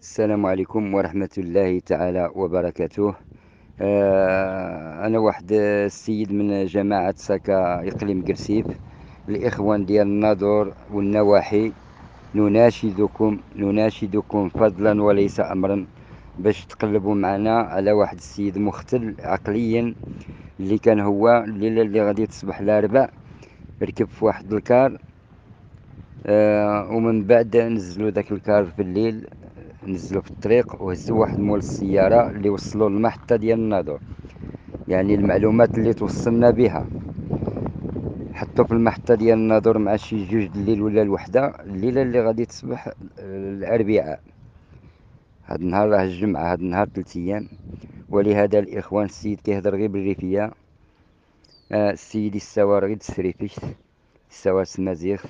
السلام عليكم ورحمة الله تعالى وبركاته. آه، أنا واحد السيد من جماعة ساكا إقليم قرسيف. الإخوان ديال الناظور والنواحي نناشدكم نناشدكم فضلا وليس أمرا باش تقلبوا معنا على واحد السيد مختل عقليا اللي كان هو الليلة اللي غادي تصبح الأربع ركب في واحد الكار. آه ومن بعد نزلوا ذاك الكار في الليل. نزلوا في الطريق وهزوا واحد مول السيارة اللي وصلوا للمحطة ديال الناظور يعني المعلومات اللي توصلنا بها. حطوا في المحطة ديال الناظور مع شي جوج الليل ولا الوحدة الليلة اللي غادي تصبح الأربعاء. هاد النهار راه الجمعة هاد النهار ثلاث أيام. ولهذا الإخوان السيد كيهضر غير بالريفية آه السيد يستوى غير تسريفيش يستوى سمازيغ.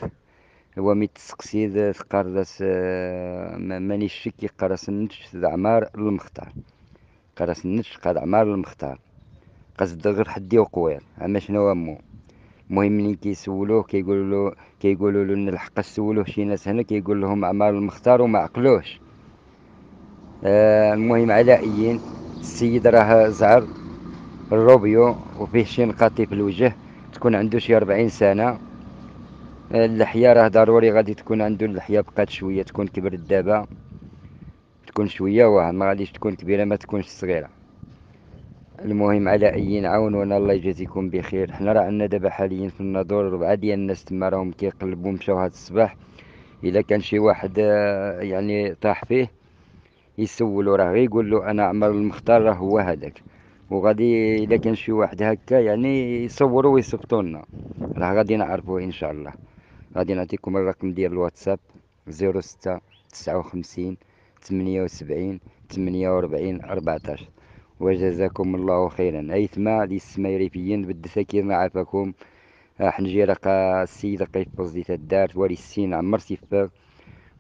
هو مي تسقسيد تقرص آه، مانيش شك يقرص النتش عمار المختار. قرص النتش قاد عمار المختار. قصد غير حدي وقوير أما شنو امو المهم ملي كيسولوه كيقولوا له كيقولوا له إن الحق سولوه شي ناس هنا كيقول لهم عمار المختار وما عقلوش. آه المهم على ايين السيد راه زعر. الروبيو وفيه شي نقاطي في الوجه. تكون عنده شي 40 سنة. اللحية راه ضروري غادي تكون عنده اللحية بقات شوية تكون كبرت دابا. تكون شوية واه ما غاديش تكون كبيرة ما تكونش صغيرة. المهم على أي نعاون وأنا الله يجازيكم بخير. حنا راه عندنا دابا حاليا في الناظور ربعة ديال الناس تما راهم كيقلبوا مشاو هاد الصباح. إلا كان شي واحد آه، يعني طاح فيه يسولو راه غير يقول له أنا عمر المختار راه هو هذاك وغادي إلا كان شي واحد هكا يعني يصوروا ويصيفطوا لنا راه غادي نعرفوه إن شاء الله. غادي نعطيكم الرقم ديال الواتساب زيرو ستة تسعة وخمسين ثمانية وسبعين ثمانية وربعين أربعتاش. وجزاكم الله خيرا. أيثما للسميريفيين بالدساكير نعافاكم حنجي رقا السيد قيفوز دي تدارت ولي السين عمر سيفاق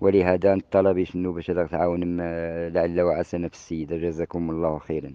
ولهذا نطلب شنو باش تعاون لعل وعسى نفس السيدة. جزاكم الله خيرا.